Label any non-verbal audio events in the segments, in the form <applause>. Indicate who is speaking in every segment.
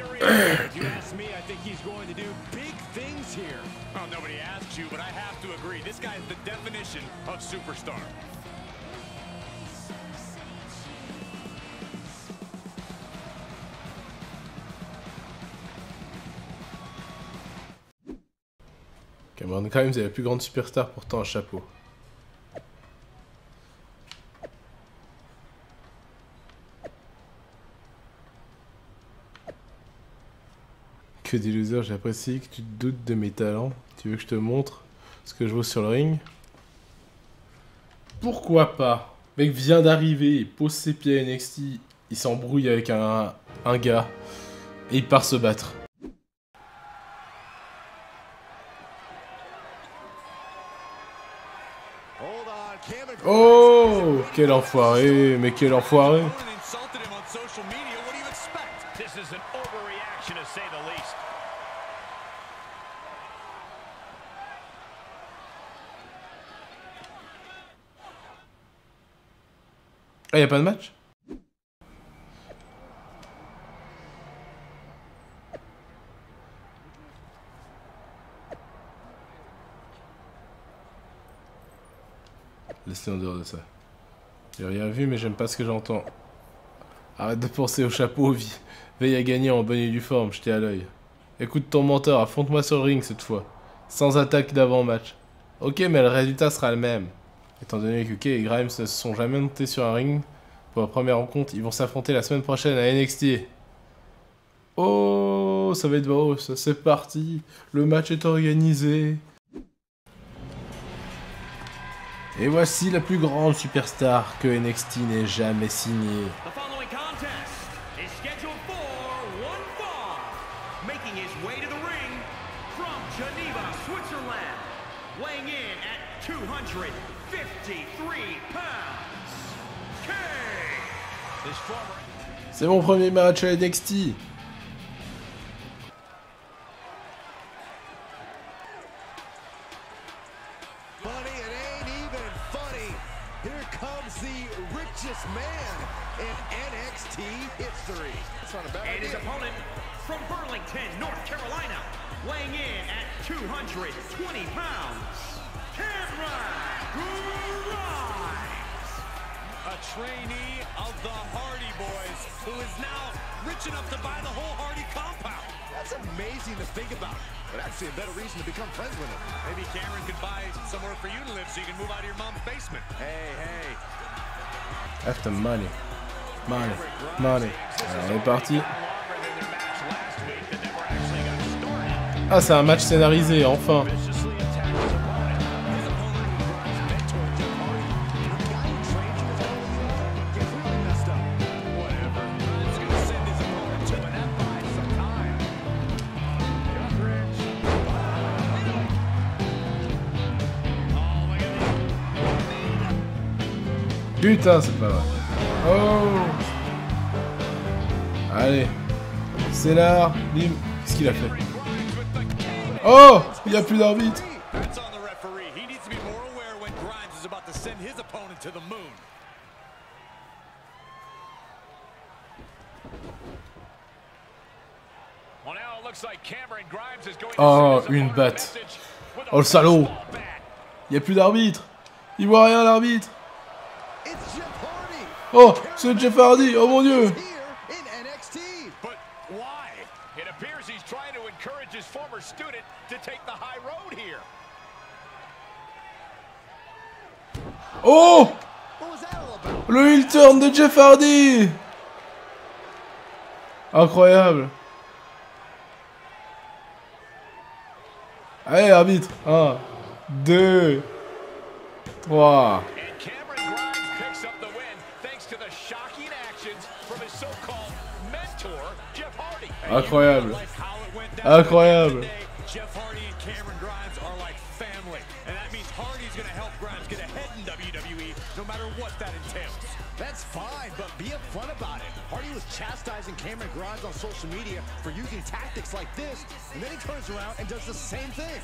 Speaker 1: arriver. <clears throat>
Speaker 2: If you ask me, I think he's going to do big things here.
Speaker 3: Well, nobody asked you, but I have to agree. This guy is the definition of superstar.
Speaker 1: Cameron Grimes est la plus grande superstar portant un chapeau. Que des losers, j'apprécie que tu te doutes de mes talents. Tu veux que je te montre ce que je vaux sur le ring? Pourquoi pas? Le mec vient d'arriver, il pose ses pieds à NXT, il s'embrouille avec un, un gars, et il part se battre. Oh! Quel enfoiré Mais quel enfoiré Ah, y'a pas de match? Laissez en dehors de ça. J'ai rien vu, mais j'aime pas ce que j'entends. Arrête de penser au chapeau, vie. Veille à gagner en bonne et due forme, je t'ai à l'œil. Écoute ton menteur, affronte-moi sur le ring cette fois. Sans attaque d'avant-match. Ok, mais le résultat sera le même. Étant donné que Kay et Grimes ne se sont jamais montés sur un ring pour la première rencontre, ils vont s'affronter la semaine prochaine à NXT. Oh, ça va être beau, ça c'est parti. Le match est organisé. Et voici la plus grande superstar que NXT n'ait jamais signée.
Speaker 4: At 220 pounds. Cameron Grimes.
Speaker 3: A trainee of the Hardy Boys, who is now rich enough to buy the whole Hardy compound.
Speaker 2: That's amazing to think about. But actually a better reason to become friends with him.
Speaker 3: Maybe Cameron could buy somewhere for you to live so you can move out of your mom's basement.
Speaker 2: Hey, hey.
Speaker 1: After money. Money. Money. Alors, on est parti. Ah, c'est un match scénarisé, enfin. Putain, c'est pas vrai. Oh Allez. C'est là. Bim. Qu'est-ce qu'il a fait? Oh Il n'y a plus d'arbitre. Oh, une batte. Oh, le salaud. Il n'y a plus d'arbitre. Il voit rien, l'arbitre.
Speaker 2: Hardy.
Speaker 1: Oh, c'est Jeff Hardy. Oh mon dieu.
Speaker 2: Here in NXT.
Speaker 4: But why? It appears he's trying to encourage his former student to take the high road here.
Speaker 1: Oh
Speaker 2: What was that all about?
Speaker 1: Le heel turn de Jeff Hardy Incroyable Allez, arbitre 1, 2, 3.
Speaker 3: That entails.
Speaker 2: That's fine, but be upfront about it. Hardy was chastising Cameron Grimes on social media for using tactics like this, and then he turns around and does the same thing.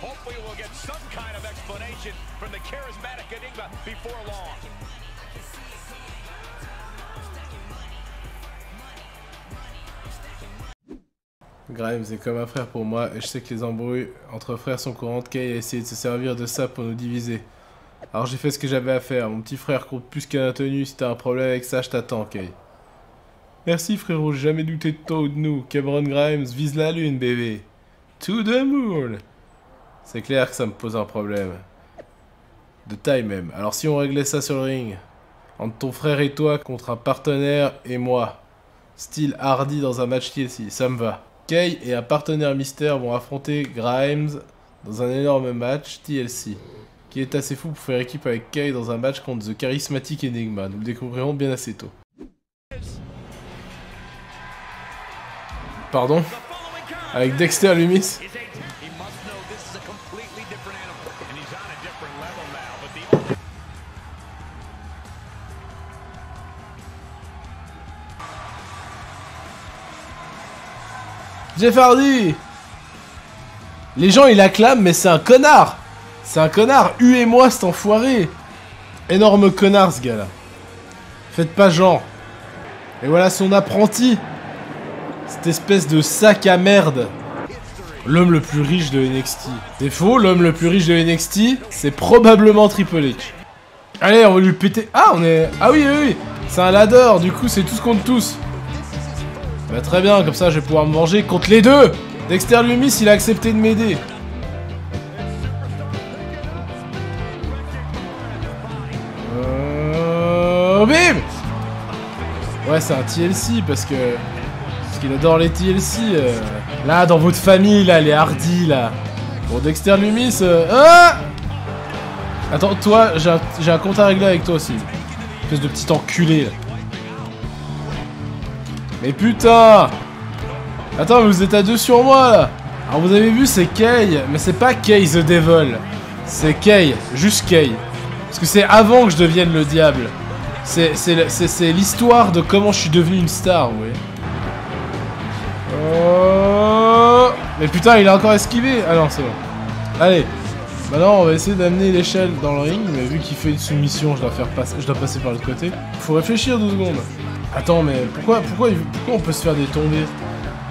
Speaker 4: Hopefully we'll get some kind of explanation from the charismatic Enigma before long.
Speaker 1: Grimes est comme un frère pour moi et je sais que les embrouilles entre frères sont courantes. Kay a essayé de se servir de ça pour nous diviser. Alors j'ai fait ce que j'avais à faire. Mon petit frère compte plus qu'un tenu. Si t'as un problème avec ça, je t'attends, Kay. Merci frérot, j'ai jamais douté de toi ou de nous. Cameron Grimes vise la lune, bébé. To the moon. C'est clair que ça me pose un problème. De taille même. Alors si on réglait ça sur le ring Entre ton frère et toi contre un partenaire et moi. Style Hardy dans un match TLC, ça me va. Kay et un partenaire mystère vont affronter Grimes dans un énorme match TLC. Qui est assez fou pour faire équipe avec Kay dans un match contre The Charismatic Enigma. Nous le découvrirons bien assez tôt. Pardon? Avec Dexter Lumis Jeff Hardy Les gens ils l'acclament mais c'est un connard. C'est un connard. Huez-moi cet enfoiré. Énorme connard ce gars là Faites pas genre. Et voilà son apprenti. Cette espèce de sac à merde. L'homme le plus riche de NXT C'est faux, l'homme le plus riche de NXT C'est probablement Triple H. Allez on va lui péter. Ah on est... Ah oui oui oui. C'est un ladder du coup c'est tous contre tous bah très bien, comme ça je vais pouvoir me manger contre les deux Dexter Lumis, il a accepté de m'aider. Euh... Bim Ouais, c'est un TLC parce que... Parce qu'il adore les TLC. euh. Là, dans votre famille, là, les Hardy, là. Bon, Dexter Lumis... euh, Ah Attends, toi, j'ai un, un compte à régler avec toi aussi. Espèce de petit enculé, là. Mais putain Attends, vous êtes à deux sur moi là Alors vous avez vu, c'est Kay, mais c'est pas Kay the Devil. C'est Kay, juste Kay. Parce que c'est avant que je devienne le diable. C'est l'histoire de comment je suis devenu une star, oui. Oh Mais putain, il a encore esquivé Ah non, c'est bon. Allez. Maintenant, on va essayer d'amener l'échelle dans le ring, mais vu qu'il fait une soumission, je dois, passer, je dois passer par l'autre côté. Faut réfléchir deux secondes. Attends, mais pourquoi, pourquoi, pourquoi on peut se faire des tombées?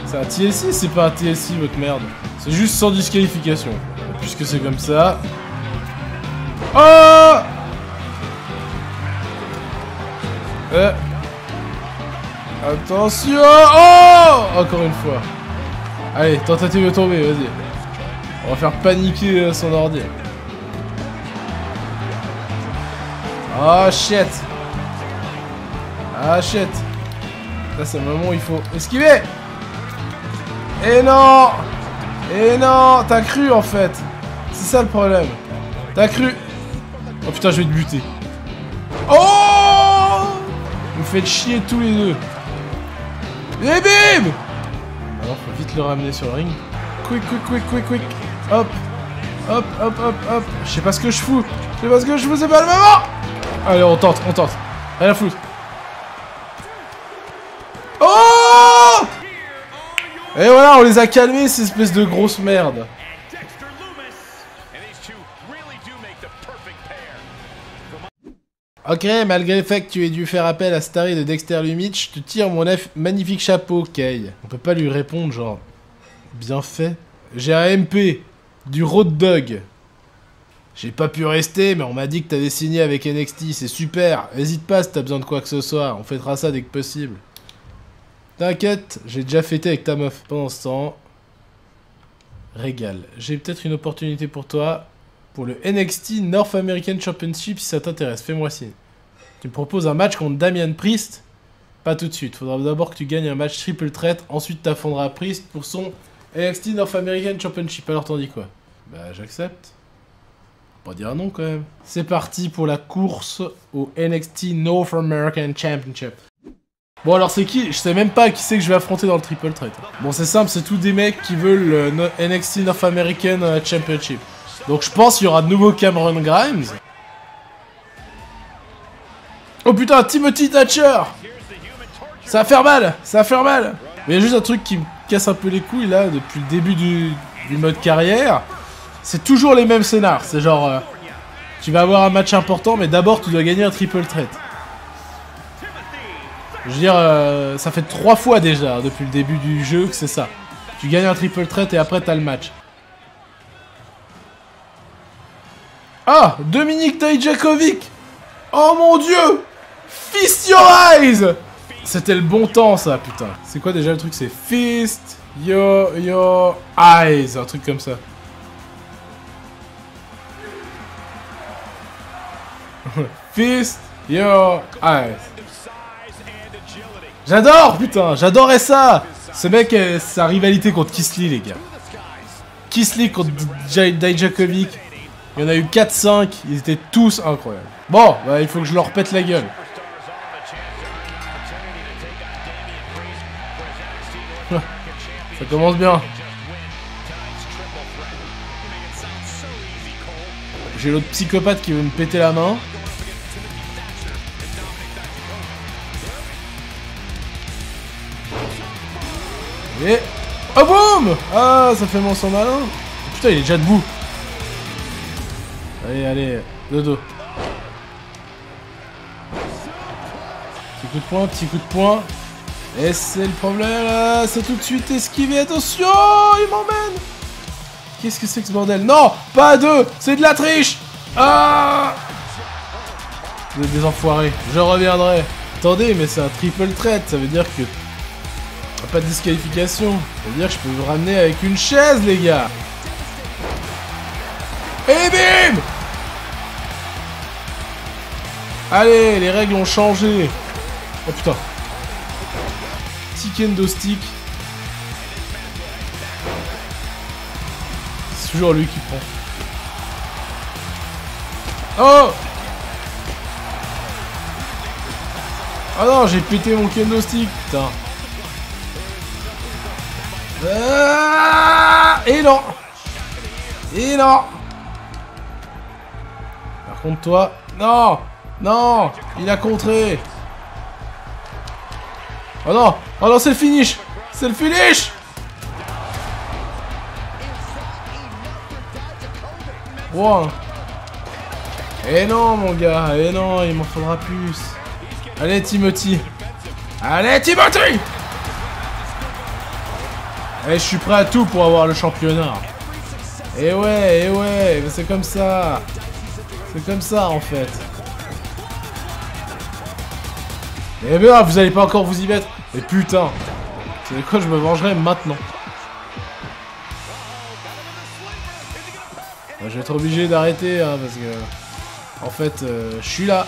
Speaker 1: C'est un TLC, c'est pas un TLC, votre merde. C'est juste sans disqualification. Puisque c'est comme ça... Oh. Attention Oh Encore une fois. Allez, tentative de tomber, vas-y. On va faire paniquer euh, son ordi. Oh shit Shit. Là c'est le moment où il faut esquiver. Et non. Et non. T'as cru en fait. C'est ça le problème. T'as cru. Oh putain je vais te buter. Oh! Vous faites chier tous les deux. Et bim! Alors faut vite le ramener sur le ring. Quick quick quick quick quick. Hop. Hop hop hop hop. Je sais pas ce que je fous. Je sais pas ce que je fous c'est pas le moment. Allez on tente on tente. Rien à foutre Oh Et voilà, on les a calmés, ces espèces de grosses merdes. Ok, malgré le fait que tu aies dû faire appel à Starry de Dexter Lumich, je te tire mon magnifique chapeau, Kay. On peut pas lui répondre, genre... Bien fait. J'ai un MP, du Road Dog. J'ai pas pu rester, mais on m'a dit que t'avais signé avec NXT, c'est super. Hésite pas si t'as besoin de quoi que ce soit, on fêtera ça dès que possible. T'inquiète, j'ai déjà fêté avec ta meuf. Pendant ce temps... Régale. J'ai peut-être une opportunité pour toi, pour le NXT North American Championship si ça t'intéresse, fais-moi signe. Tu me proposes un match contre Damian Priest? Pas tout de suite, faudra d'abord que tu gagnes un match triple threat, ensuite t'affronteras Priest pour son NXT North American Championship. Alors t'en dis quoi? Bah j'accepte. Pas dire non quand même. C'est parti pour la course au NXT North American Championship. Bon alors c'est qui Je sais même pas qui c'est que je vais affronter dans le triple threat. Bon c'est simple, c'est tous des mecs qui veulent le no- NXT North American euh, Championship. Donc je pense qu'il y aura de nouveau Cameron Grimes. Oh putain, Timothy Thatcher Ça va faire mal, ça va faire mal Mais il y a juste un truc qui me casse un peu les couilles là, depuis le début du, mode carrière. C'est toujours les mêmes scénars, c'est genre... euh, tu vas avoir un match important, mais d'abord tu dois gagner un triple threat. Je veux dire, euh, ça fait trois fois déjà depuis le début du jeu que c'est ça. Tu gagnes un triple threat et après t'as le match. Ah Dominique Dijakovic Oh mon dieu Feast your eyes C'était le bon temps ça, putain. C'est quoi déjà le truc? C'est Feast your, your eyes, un truc comme ça. <laughs> Feast your eyes. J'adore, putain, j'adorais ça Ce mec, euh, sa rivalité contre Kisly, les gars. Kisly contre Dijakovic. Il y en a eu 4-5, ils étaient tous incroyables. Bon, bah, il faut que je leur pète la gueule. <laughs> Ça commence bien. J'ai l'autre psychopathe qui veut me péter la main. Et... Oh boum Ah, ça fait mon sang malin Putain, il est déjà debout. Allez, allez, dodo. Petit coup de poing, petit coup de poing. Et c'est le problème là, c'est tout de suite esquivé, attention, il m'emmène Qu'est-ce que c'est que ce bordel? Non, pas deux, c'est de la triche Ah Vous êtes des enfoirés, je reviendrai. Attendez, mais c'est un triple threat, ça veut dire que... Pas de disqualification, ça veut dire que je peux vous ramener avec une chaise, les gars Et bim Allez, les règles ont changé Oh putain Petit kendo stick. C'est toujours lui qui prend. Oh Ah non, j'ai pété mon kendo stick, putain. Ah Et non. Et non. Par contre, toi... Non Non Il a contré. Oh non Oh non, c'est le finish C'est le finish. Wow. Eh non, mon gars Eh non, il m'en faudra plus. Allez, Timothy. Allez, Timothy Eh, je suis prêt à tout pour avoir le championnat. Eh ouais, eh ouais, c'est comme ça. C'est comme ça, en fait. Eh bien, vous allez pas encore vous y mettre. Et putain C'est quoi, je me vengerai maintenant. Je vais être obligé d'arrêter, hein, parce que... En fait, euh, je suis là.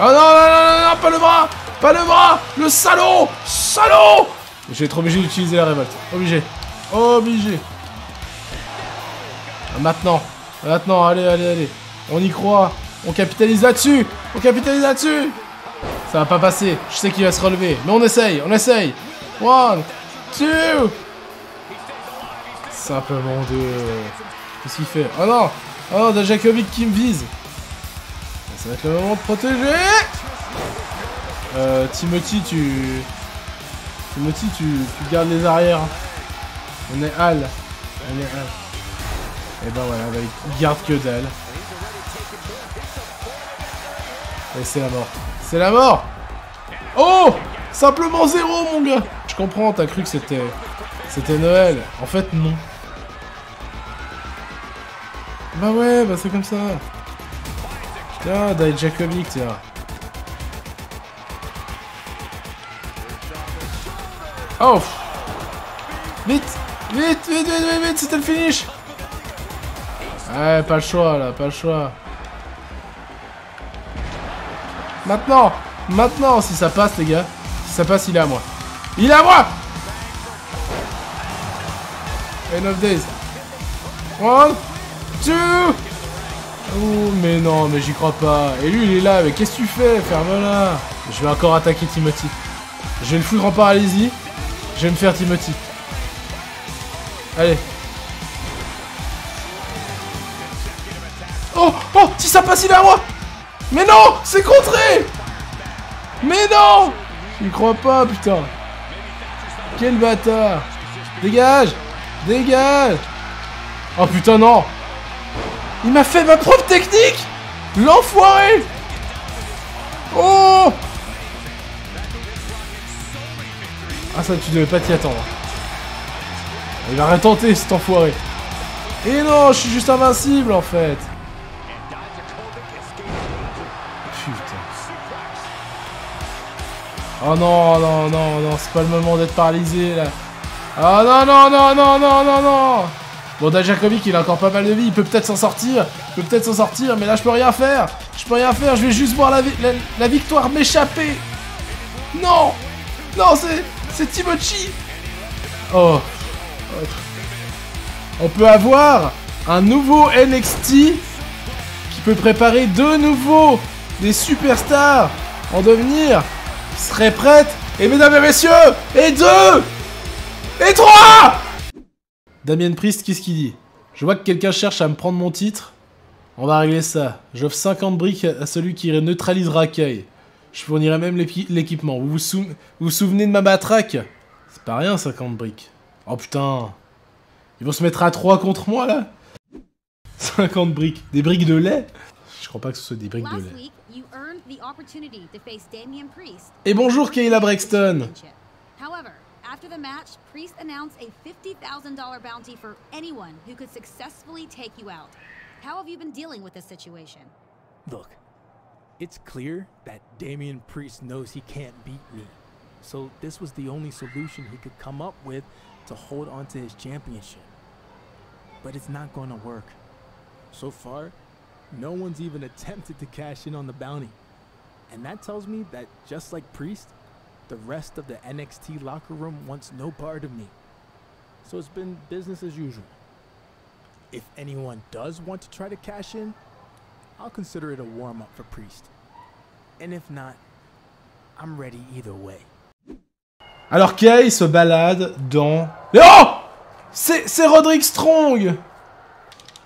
Speaker 1: Oh non, non, non, non, non, pas le bras Pas le bras Le salaud Salaud Je vais être obligé d'utiliser la révolte. Obligé. Obligé. Ah, Maintenant. Maintenant, allez, allez, allez. On y croit. On capitalise là-dessus On capitalise là-dessus Ça va pas passer. Je sais qu'il va se relever. Mais on essaye, on essaye. One, two. Simplement deux. Qu'est-ce qu'il fait Oh non Oh non, qui me vise. Ça va être le moment de protéger. Euh, Timothy, tu... Timothy, tu, gardes les arrières. On est Al. On est Al. Et ben voilà, bah, il garde que dalle. Et c'est la mort. C'est la mort Oh Simplement zéro, mon gars Je comprends, t'as cru que c'était... C'était Noël. En fait, non. Bah ouais, bah c'est comme ça. Tiens, Dijakovic, tiens. Oh Vite Vite, vite, vite, vite, vite, c'était le finish Ouais, pas le choix, là, pas le choix. Maintenant Maintenant, si ça passe, les gars. Si ça passe, il est à moi. Il est à moi End of days. One, two. Oh, mais non, mais j'y crois pas. Et lui, il est là. Mais qu'est-ce que tu fais Ferme-la. Je vais encore attaquer Timothy. Je vais le foutre en paralysie. Je vais me faire Timothy. Allez. Oh, oh, si ça passe, il est à moi. Mais non, c'est contré. Mais non J'y crois pas, putain. Quel bâtard. Dégage Dégage Oh putain, non Il m'a fait ma propre technique L'enfoiré Oh ça, tu devais pas t'y attendre. Il va retenter cet enfoiré. Et non, je suis juste invincible en fait. Putain. Oh non, non, non, non, c'est pas le moment d'être paralysé là. Oh non, non, non, non, non, non, non. Bon, Dajakovic, il a encore pas mal de vie, il peut peut-être s'en sortir. Il peut peut-être s'en sortir, mais là, je peux rien faire. Je peux rien faire, je vais juste voir la, la victoire m'échapper. Non Non, c'est... C'est Timochi Oh. On peut avoir un nouveau NXT qui peut préparer de nouveau des superstars en devenir qui seraient prêtes. Et mesdames et messieurs, et deux Et trois Damien Priest, qu'est-ce qu'il dit? Je vois que quelqu'un cherche à me prendre mon titre. On va régler ça. J'offre 50 briques à celui qui neutralisera Kay. Je fournirai même l'équipement. Vous vous, sou- vous vous souvenez de ma batraque C'est pas rien, 50 briques. Oh putain. Ils vont se mettre à 3 contre moi, là? <laughs> 50 briques. Des briques de lait? Je crois pas que ce soit des briques de lait. Et bonjour, Kayla.
Speaker 5: However, after the match, Priest announced a $50,000 bounty for anyone who could successfully take you out. How have you been dealing with this situation?
Speaker 6: Look, it's clear that Damian Priest knows he can't beat me. So this was the only solution he could come up with to hold on to his championship. But it's not going to work. So far, no one's even attempted to cash in on the bounty. And that tells me that just like Priest, the rest of the NXT locker room wants no part of me. So it's been business as usual. If anyone does want to try to cash in, I'll consider it a warm up for Priest. And if not, I'm ready either way.
Speaker 1: Alors Kay se balade dans... Oh C'est Roderick Strong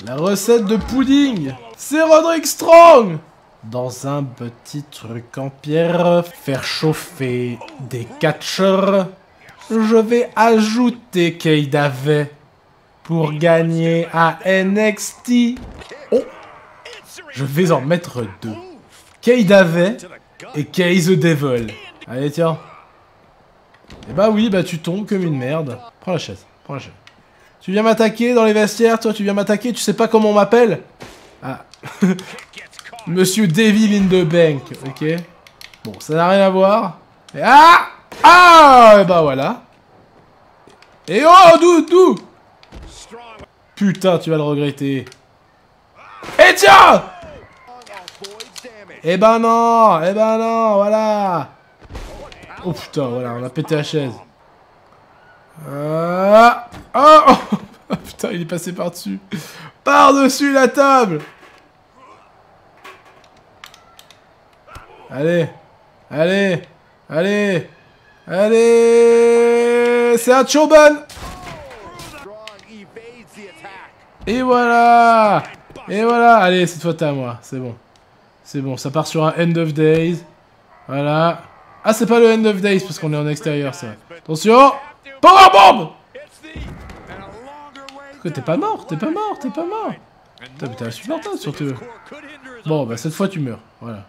Speaker 1: La recette de pudding C'est Roderick Strong Dans un petit truc en pierre, faire chauffer des catcheurs, je vais ajouter Kay Davet pour gagner à NXT. Je vais en mettre deux. Kay Davet et Kay the Devil. Allez tiens. Eh bah oui, bah tu tombes comme une merde. Prends la chaise, prends la chaise. Tu viens m'attaquer dans les vestiaires, toi, tu viens m'attaquer, tu sais pas comment on m'appelle Ah. <laughs> Monsieur Devil in the Bank, ok Bon, ça n'a rien à voir. Et ah Ah Et bah voilà. Et oh, d'où, d'où? Putain, tu vas le regretter. Et tiens Eh ben non Eh ben non, voilà Oh putain, voilà, on a pété la chaise. Ah oh, oh Putain, il est passé par-dessus. Par-dessus la table Allez Allez Allez Allez C'est un Choban. Et voilà Et voilà Allez, cette fois t'es à moi, c'est bon. C'est bon, ça part sur un End of Days. Voilà. Ah, c'est pas le End of Days parce qu'on est en extérieur, ça. Attention Powerbomb Pourquoi t'es pas mort T'es pas mort, t'es pas mort Putain, mais t'es insupportable surtout. Bon, bah cette fois tu meurs. Voilà.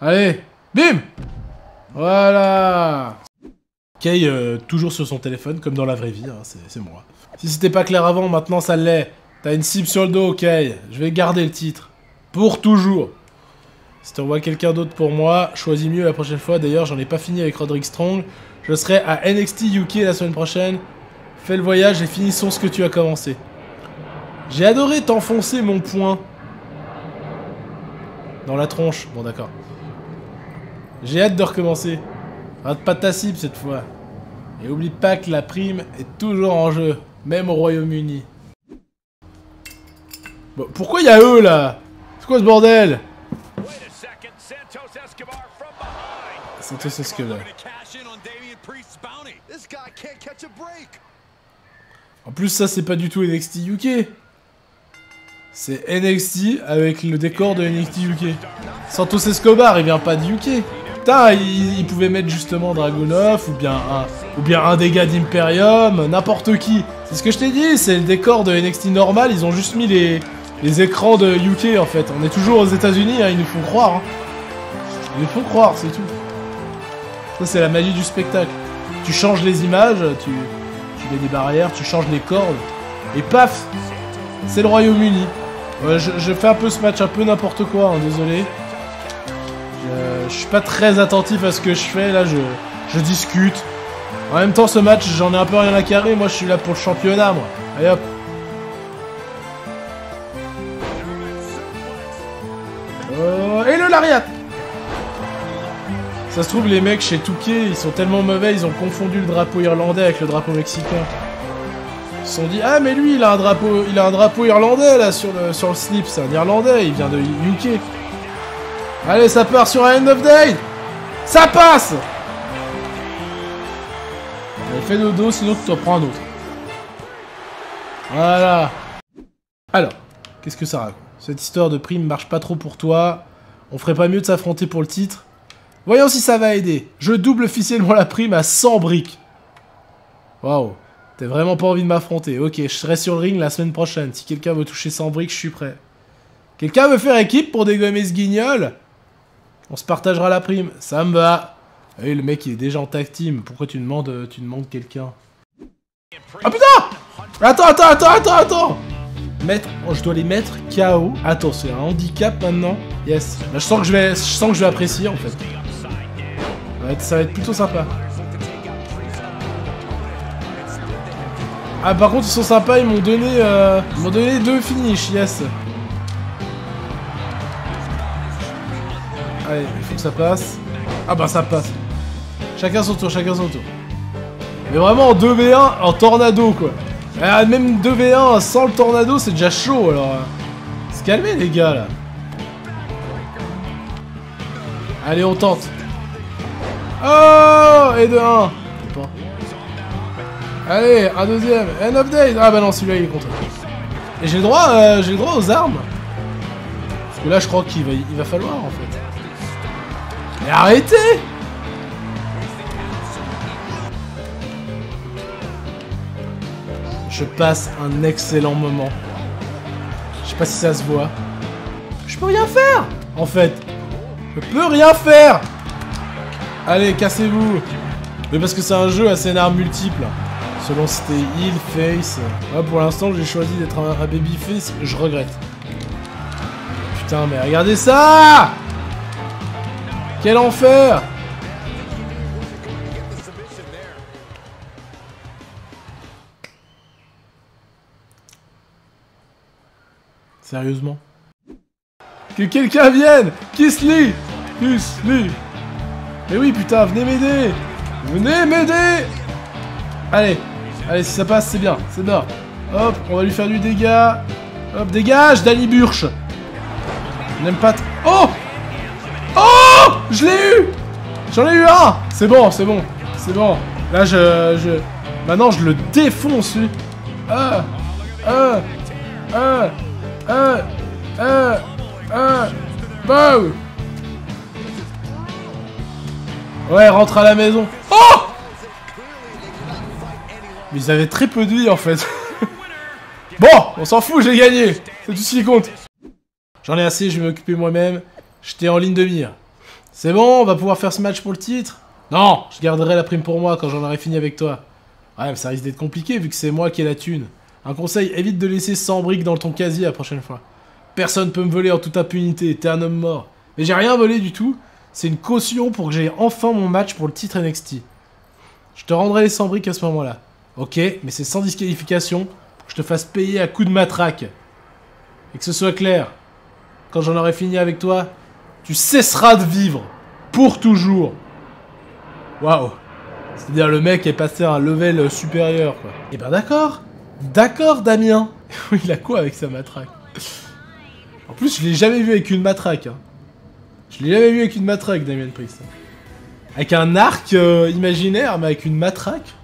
Speaker 1: Allez Bim Voilà Kay, euh, toujours sur son téléphone, comme dans la vraie vie, hein, c'est moi. Si c'était pas clair avant, maintenant ça l'est. T'as une cible sur le dos, Kay. Je vais garder le titre. Pour toujours. Si t'envoies quelqu'un d'autre pour moi, choisis mieux la prochaine fois. D'ailleurs, j'en ai pas fini avec Roderick Strong. Je serai à NXT UK la semaine prochaine. Fais le voyage et finissons ce que tu as commencé. J'ai adoré t'enfoncer mon poing. Dans la tronche. Bon, d'accord. J'ai hâte de recommencer. Rate pas ta cible cette fois. Et oublie pas que la prime est toujours en jeu, même au Royaume-Uni. Pourquoi il y a eux là? C'est quoi ce bordel?
Speaker 3: Santos Escobar.
Speaker 1: En plus, ça c'est pas du tout NXT UK. C'est NXT avec le décor de NXT UK. Santos Escobar, il vient pas de UK. Putain, il, il pouvait mettre justement Dragunov ou bien un, ou bien un des gars d'Imperium, n'importe qui. C'est ce que je t'ai dit, c'est le décor de NXT normal, ils ont juste mis les, les écrans de UK en fait. On est toujours aux États-Unis, hein, ils nous font croire. hein. Ils nous font croire, c'est tout. Ça, c'est la magie du spectacle. tu changes les images, tu, tu mets des barrières, tu changes les cordes, et paf C'est le Royaume-Uni. Je fais un peu ce match, un peu n'importe quoi, hein, désolé. Je, je suis pas très attentif à ce que je fais, là, je, je discute. En même temps, ce match, j'en ai un peu rien à carrer, moi je suis là pour le championnat, moi. Allez hop Ça se trouve, les mecs chez Touquet, ils sont tellement mauvais, ils ont confondu le drapeau irlandais avec le drapeau mexicain. Ils se sont dit, ah mais lui, il a un drapeau, il a un drapeau irlandais là sur le, sur slip, c'est un irlandais, il vient de UK. Allez, ça part sur un end of day Ça passe Allez, fais dodo, sinon tu t'en prends un autre. Voilà. Alors, qu'est-ce que ça raconte? Cette histoire de prime marche pas trop pour toi. On ferait pas mieux de s'affronter pour le titre. Voyons si ça va aider. Je double officiellement la prime à 100 briques. Waouh. T'as vraiment pas envie de m'affronter. Ok, je serai sur le ring la semaine prochaine. Si quelqu'un veut toucher 100 briques, je suis prêt. Quelqu'un veut faire équipe pour dégommer ce guignol? On se partagera la prime. Ça me va. Eh, le mec il est déjà en tag team. Pourquoi tu demandes, euh, tu demandes quelqu'un? Ah putain Attends, attends, attends, attends, attends Mettre, oh, je dois les mettre KO. Attends, c'est un handicap maintenant. Yes. Je sens que je vais, je sens que je vais apprécier en fait. Ça va être, plutôt sympa. Ah par contre ils sont sympas, ils m'ont donné, euh, m'ont donné deux finishes, yes. Allez, il faut que ça passe. Ah bah ça passe. Chacun son tour, chacun son tour. Mais vraiment en 2v1, en tornado quoi. Ah, même 2v1 sans le tornado, c'est déjà chaud alors. euh. Se calmer les gars là. Allez, on tente. Oh Et de 1. Allez, un deuxième. End of days. Ah bah non, celui-là il est contre. Et j'ai le droit, euh, j'ai le droit aux armes. Parce que là, je crois qu'il va, il va falloir en fait. Mais arrêtez Je passe un excellent moment. Je sais pas si ça se voit. Je peux rien faire En fait. Je peux rien faire Allez, cassez-vous Mais parce que c'est un jeu à scénar multiple. Selon si t'es heal, face. Moi, pour l'instant, j'ai choisi d'être un, un baby face. Je regrette. Putain, mais regardez ça Quel enfer Sérieusement? Que quelqu'un vienne Kiss Lee Kiss Mais oui, putain, venez m'aider Venez m'aider Allez, allez, si ça passe, c'est bien, c'est bien. Hop, on va lui faire du dégât. Hop, dégage, Danny Burch n'aime pas... Oh Oh Je l'ai eu J'en ai eu un C'est bon, c'est bon, c'est bon. Là, je... je... Maintenant, je le défonce, lui. Ah Ah Ah Ah Ah Ah Bow Ouais, rentre à la maison. Oh Mais ils avaient très peu de vie en fait. <laughs> bon, on s'en fout, j'ai gagné. C'est tout ce qui compte. J'en ai assez, je vais m'occuper moi-même. J'étais en ligne de mire. C'est bon, on va pouvoir faire ce match pour le titre? Non, je garderai la prime pour moi quand j'en aurai fini avec toi. Ouais, mais ça risque d'être compliqué vu que c'est moi qui ai la thune. Un conseil, évite de laisser 100 briques dans ton casier la prochaine fois. Personne peut me voler en toute impunité, t'es un homme mort. Mais j'ai rien volé du tout. C'est une caution pour que j'aie enfin mon match pour le titre NXT. Je te rendrai les 100 briques à ce moment-là. Ok, mais c'est sans disqualification. Je te fasse payer à coups de matraque. Et que ce soit clair. Quand j'en aurai fini avec toi, tu cesseras de vivre. Pour toujours. Waouh. C'est-à-dire le mec est passé à un level supérieur, quoi. Eh ben d'accord. D'accord, Damien. <laughs> Il a quoi avec sa matraque? En plus, je l'ai jamais vu avec une matraque. Hein. Je l'ai jamais vu avec une matraque, Damien Priest. Avec un arc euh, imaginaire, mais avec une matraque